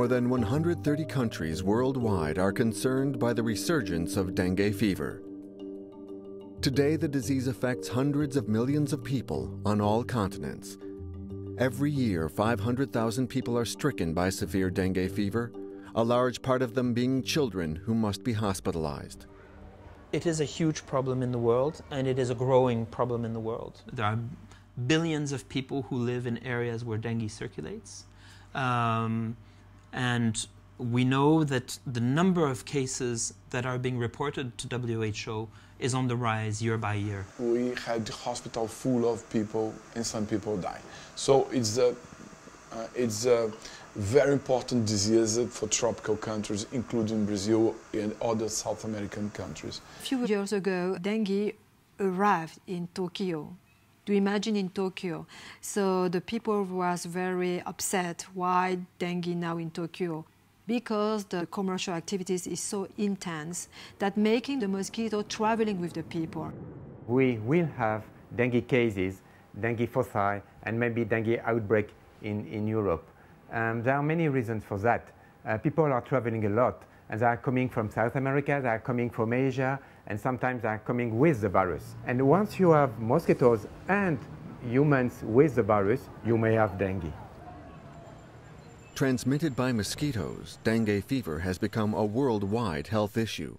More than 130 countries worldwide are concerned by the resurgence of dengue fever. Today, the disease affects hundreds of millions of people on all continents. Every year, 500,000 people are stricken by severe dengue fever, a large part of them being children who must be hospitalized. It is a huge problem in the world, and it is a growing problem in the world. There are billions of people who live in areas where dengue circulates. Um, and we know that the number of cases that are being reported to WHO is on the rise year by year. We had the hospital full of people and some people die. So it's a, uh, it's a very important disease for tropical countries, including Brazil and other South American countries. A few years ago, dengue arrived in Tokyo. Do you imagine in Tokyo? So the people was very upset. Why dengue now in Tokyo? Because the commercial activities is so intense that making the mosquito traveling with the people. We will have dengue cases, dengue foci, and maybe dengue outbreak in, in Europe. Um, there are many reasons for that. Uh, people are traveling a lot, and they are coming from South America, they are coming from Asia, and sometimes they are coming with the virus. And once you have mosquitoes and humans with the virus, you may have dengue. Transmitted by mosquitoes, dengue fever has become a worldwide health issue.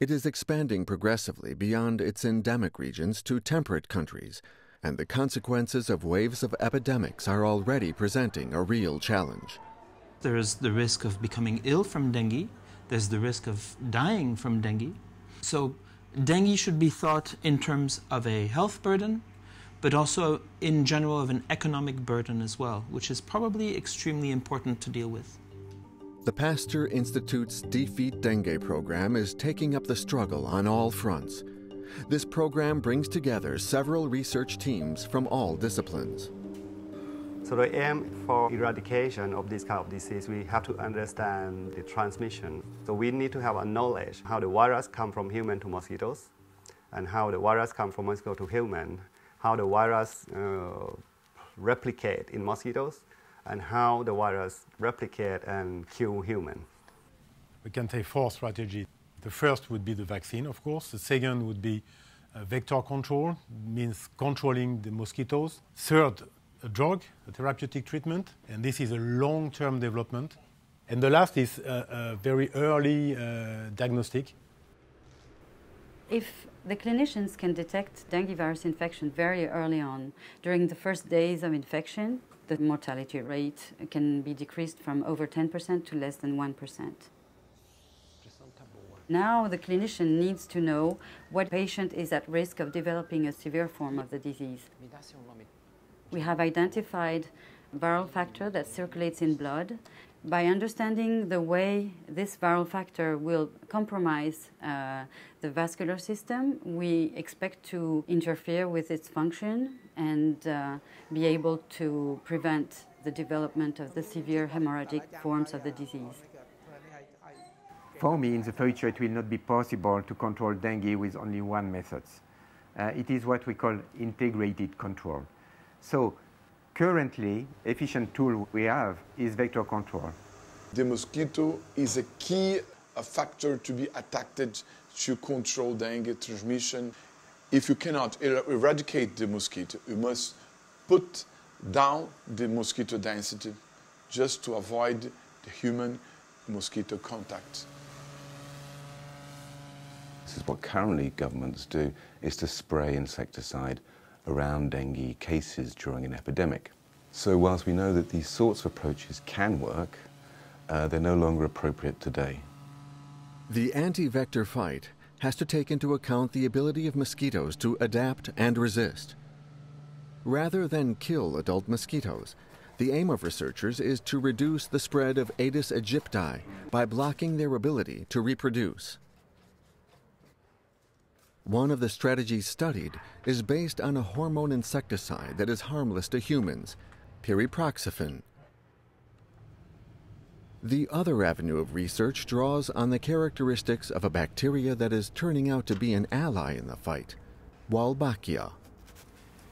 It is expanding progressively beyond its endemic regions to temperate countries, and the consequences of waves of epidemics are already presenting a real challenge. There's the risk of becoming ill from dengue, there's the risk of dying from dengue. So, dengue should be thought in terms of a health burden, but also in general of an economic burden as well, which is probably extremely important to deal with. The Pasteur Institute's Defeat Dengue program is taking up the struggle on all fronts. This program brings together several research teams from all disciplines. So the aim for eradication of this kind of disease, we have to understand the transmission. So we need to have a knowledge how the virus come from human to mosquitoes, and how the virus come from mosquito to human, how the virus uh, replicate in mosquitoes, and how the virus replicate and kill human. We can take four strategies. The first would be the vaccine, of course. The second would be uh, vector control, means controlling the mosquitoes. Third, a drug, a therapeutic treatment, and this is a long-term development. And the last is a, a very early uh, diagnostic. If the clinicians can detect dengue virus infection very early on, during the first days of infection, the mortality rate can be decreased from over 10% to less than 1%. Now the clinician needs to know what patient is at risk of developing a severe form of the disease. We have identified viral factor that circulates in blood. By understanding the way this viral factor will compromise uh, the vascular system, we expect to interfere with its function and uh, be able to prevent the development of the severe hemorrhagic forms of the disease. For me, in the future, it will not be possible to control dengue with only one method. Uh, it is what we call integrated control. So currently, efficient tool we have is vector control. The mosquito is a key a factor to be attacked to control dengue transmission. If you cannot er eradicate the mosquito, you must put down the mosquito density just to avoid the human mosquito contact. This is what currently governments do, is to spray insecticide around dengue cases during an epidemic. So whilst we know that these sorts of approaches can work, uh, they're no longer appropriate today. The anti-vector fight has to take into account the ability of mosquitoes to adapt and resist. Rather than kill adult mosquitoes, the aim of researchers is to reduce the spread of Aedes aegypti by blocking their ability to reproduce. One of the strategies studied is based on a hormone insecticide that is harmless to humans, pyriproxyfen. The other avenue of research draws on the characteristics of a bacteria that is turning out to be an ally in the fight, Wolbachia.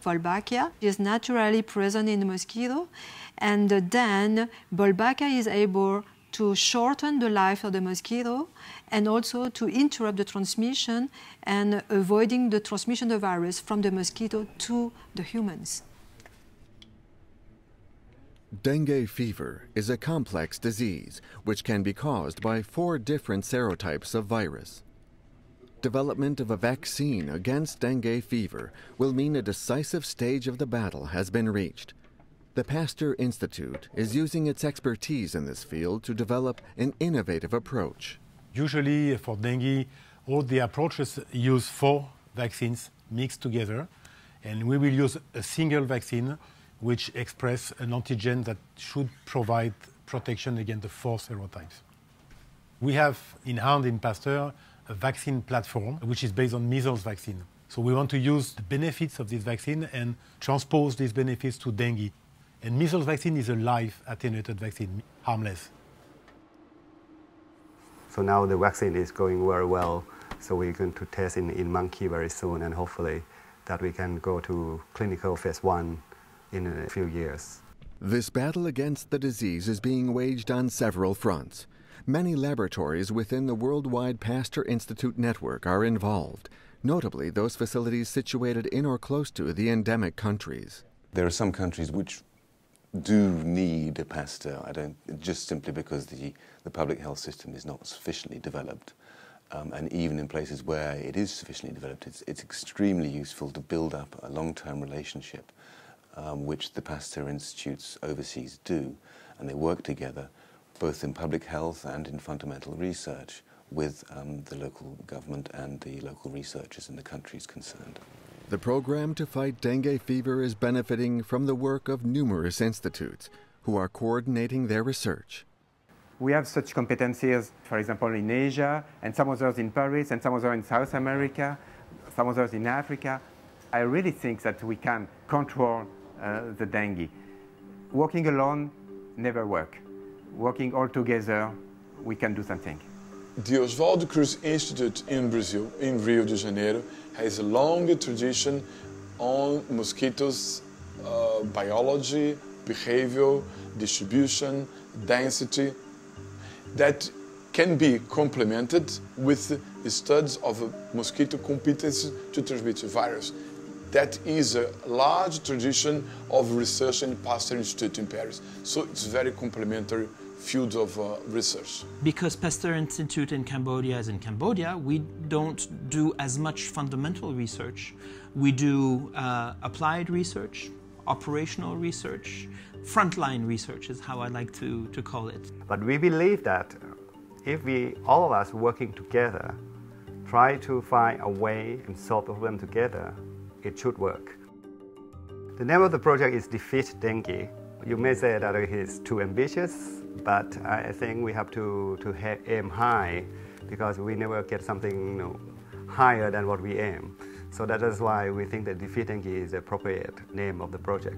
Wolbachia is naturally present in mosquito, and then Wolbachia is able to shorten the life of the mosquito and also to interrupt the transmission and avoiding the transmission of virus from the mosquito to the humans. Dengue fever is a complex disease which can be caused by four different serotypes of virus. Development of a vaccine against dengue fever will mean a decisive stage of the battle has been reached. The Pasteur Institute is using its expertise in this field to develop an innovative approach. Usually for dengue, all the approaches use four vaccines mixed together, and we will use a single vaccine which express an antigen that should provide protection against the four serotypes. We have in hand in Pasteur a vaccine platform which is based on measles vaccine. So we want to use the benefits of this vaccine and transpose these benefits to dengue. And measles vaccine is a live attenuated vaccine, harmless. So now the vaccine is going very well. So we're going to test in, in monkey very soon, and hopefully that we can go to clinical phase one in a few years. This battle against the disease is being waged on several fronts. Many laboratories within the worldwide Pasteur Institute network are involved, notably those facilities situated in or close to the endemic countries. There are some countries which do need a Pasteur. I don't just simply because the, the public health system is not sufficiently developed. Um, and even in places where it is sufficiently developed, it's, it's extremely useful to build up a long-term relationship, um, which the Pasteur Institutes overseas do. And they work together, both in public health and in fundamental research, with um, the local government and the local researchers in the countries concerned. The program to fight dengue fever is benefiting from the work of numerous institutes who are coordinating their research. We have such competencies, for example, in Asia, and some others in Paris, and some others in South America, some others in Africa. I really think that we can control uh, the dengue. Working alone never work. Working all together, we can do something. The Oswaldo Cruz Institute in Brazil, in Rio de Janeiro, has a long tradition on mosquitoes uh, biology, behavior, distribution, density that can be complemented with studies of mosquito competency to transmit virus. That is a large tradition of research in Pasteur Institute in Paris. So it's very complementary field of uh, research. Because Pasteur Institute in Cambodia is in Cambodia, we don't do as much fundamental research. We do uh, applied research, operational research, frontline research is how I like to, to call it. But we believe that if we, all of us working together, try to find a way and solve the problem together, it should work. The name of the project is Defeat Dengue. You may say that it is too ambitious, but I think we have to, to aim high because we never get something you know, higher than what we aim. So that is why we think that Defeat Dengue is the appropriate name of the project.